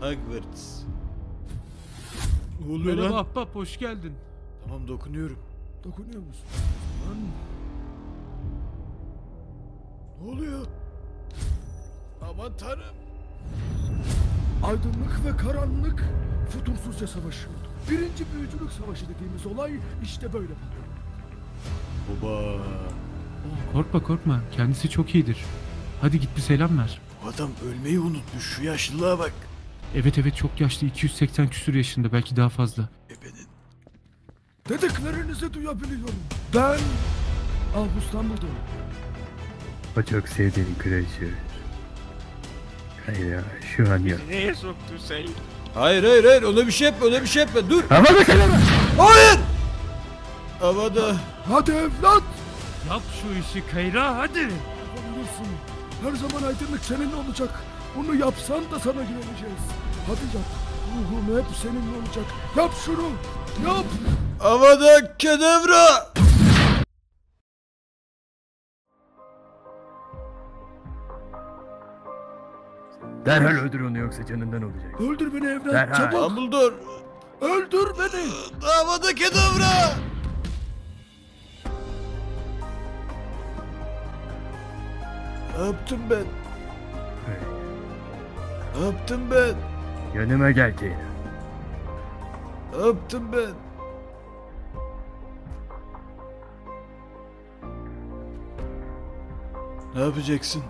Hogwarts. Ne oluyor Merhaba lan? ahbap hoş geldin. Tamam dokunuyorum. Dokunuyor musun? Lan. Ne oluyor? Aman tanrım. Aydınlık ve karanlık fütursuzca savaşıyordu. Birinci büyücülük savaşı dediğimiz olay işte böyle. Baba. Korkma korkma kendisi çok iyidir. Hadi git bir selam ver. Bu adam ölmeyi unutmuş. Şu yaşlılığa bak. Evet evet çok yaşlı 280 küsür yaşında belki daha fazla. Ebenin. Dediklerinizi duyabiliyorum. Ben Albus Dumbledore. O çok sevdiğin kraliçe. Hayır ya şu an yok. Nereye soktun sen? Hayır hayır hayır ona bir şey yapma ona bir şey yapma dur. Ama da kenara. Hayır. Havada. Hadi evlat. Yap şu işi Kayra hadi. Yapabilirsin. Her zaman aydınlık seninle olacak. Bunu yapsan da sana güveneceğiz. Hadi yap. Ruhum hep seninle olacak. Yap şunu. Yap. Havada kedevra. Derhal öldür onu yoksa canından olacak. Öldür beni evlat. Derhal. Çabuk. Dumbledore. Öldür beni. Havada kedevra. Ne yaptım ben? Ne yaptım ben? Yanıma gel Kayra. Ne yaptım ben? Ne yapacaksın?